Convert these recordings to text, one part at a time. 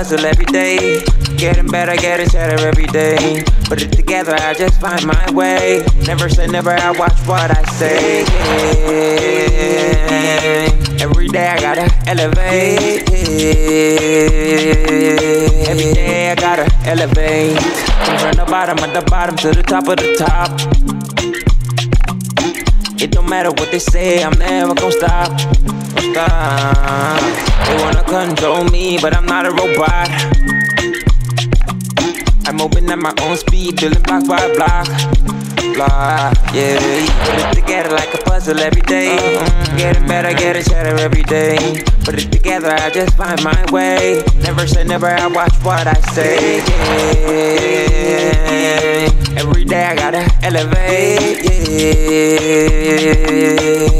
puzzle every day. Getting better, getting better every day. Put it together, I just find my way. Never say never, I watch what I say. Every day I gotta elevate. Every day I gotta elevate. From the bottom of the bottom to the top of the top. It don't matter what they say, I'm never gonna stop. Stop. They wanna control me, but I'm not a robot. I'm moving at my own speed, building block by block. Block, yeah. Put it together like a puzzle every day. Mm, getting better, getting better every day. Put it together, I just find my way. Never say never, I watch what I say. Yeah. Every day I gotta elevate. Yeah.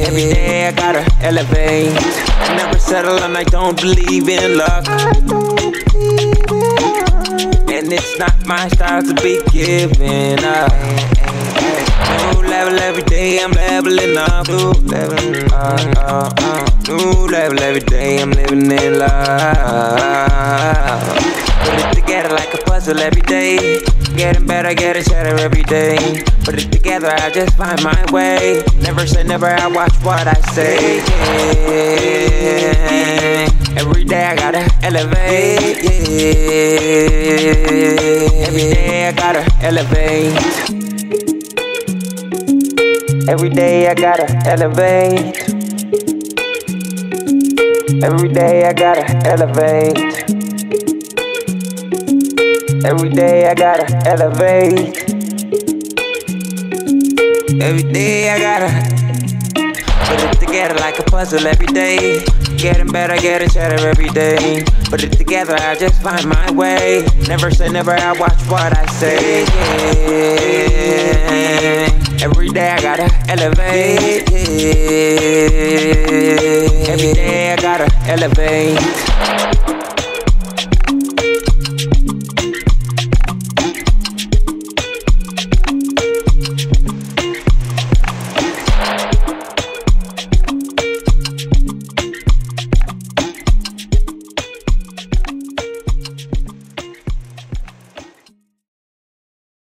Every day I gotta elevate. I never settle and I don't believe in luck. And it's not my style to be giving up. New level every day, I'm leveling up. New level, uh, uh, uh. New level every day, I'm living in love. Put it together like a puzzle every day. Getting better, getting better every day. Put it together, I just find my way. Never say never, I watch what I say. Yeah. Every day I gotta elevate. Yeah. Every day I gotta elevate. Every day I gotta elevate. Every day I gotta elevate. Every day I gotta elevate. Every day I gotta put it together like a puzzle every day. Getting better, getting better every day. Put it together, I just find my way. Never say never, I watch what I say. Every day I gotta elevate. Every day I gotta elevate.